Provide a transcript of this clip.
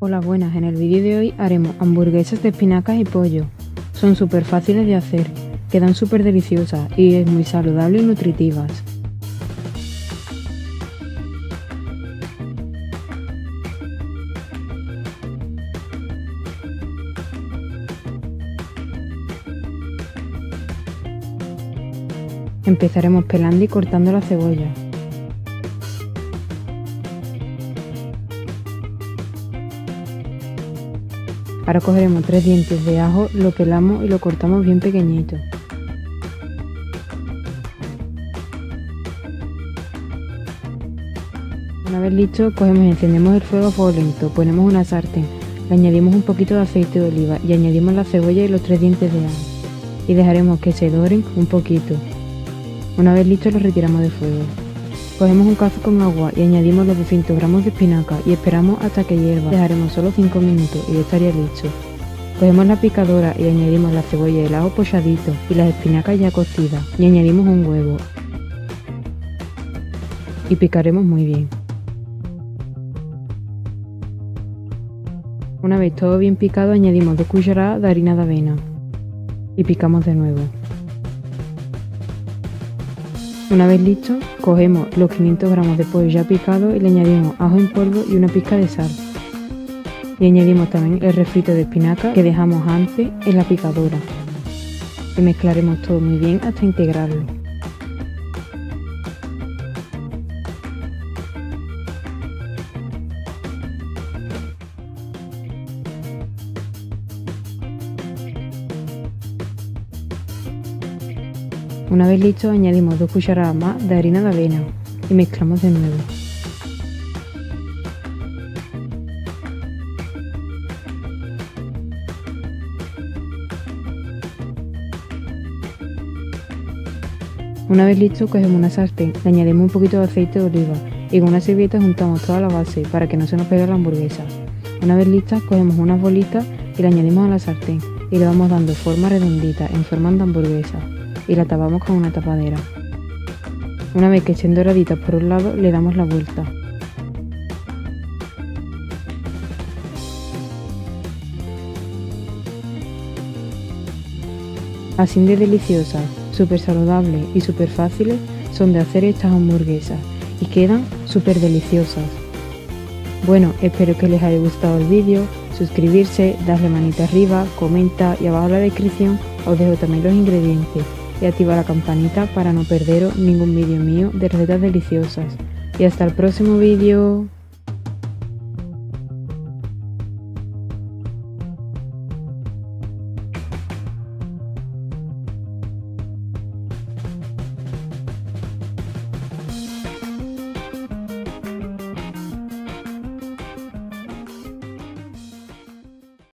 Hola buenas, en el vídeo de hoy haremos hamburguesas de espinacas y pollo. Son súper fáciles de hacer, quedan súper deliciosas y es muy saludable y nutritivas. Empezaremos pelando y cortando la cebolla. Ahora cogeremos tres dientes de ajo, lo pelamos y lo cortamos bien pequeñito. Una vez listo, cogemos y encendemos el fuego a fuego lento, ponemos una sartén, le añadimos un poquito de aceite de oliva y añadimos la cebolla y los tres dientes de ajo. Y dejaremos que se doren un poquito. Una vez listo, lo retiramos de fuego. Cogemos un cazo con agua y añadimos los 200 gramos de espinaca y esperamos hasta que hierva. Dejaremos solo 5 minutos y estaría listo. Cogemos la picadora y añadimos la cebolla y el ajo pochadito y las espinacas ya cocidas y añadimos un huevo. Y picaremos muy bien. Una vez todo bien picado añadimos 2 cucharadas de harina de avena y picamos de nuevo. Una vez listo, cogemos los 500 gramos de pollo ya picado y le añadimos ajo en polvo y una pizca de sal. Y añadimos también el refrito de espinaca que dejamos antes en la picadora. Y mezclaremos todo muy bien hasta integrarlo. Una vez listo añadimos dos cucharadas más de harina de avena y mezclamos de nuevo. Una vez listo cogemos una sartén, le añadimos un poquito de aceite de oliva y con una servilleta juntamos toda la base para que no se nos pegue la hamburguesa. Una vez lista cogemos unas bolitas y la añadimos a la sartén y le vamos dando forma redondita en forma de hamburguesa y la tapamos con una tapadera. Una vez que estén doraditas por un lado, le damos la vuelta. Así de deliciosas, súper saludables y súper fáciles son de hacer estas hamburguesas y quedan súper deliciosas. Bueno, espero que les haya gustado el vídeo, suscribirse, darle manita arriba, comenta y abajo en la descripción os dejo también los ingredientes y activa la campanita para no perderos ningún vídeo mío de recetas deliciosas. Y hasta el próximo vídeo.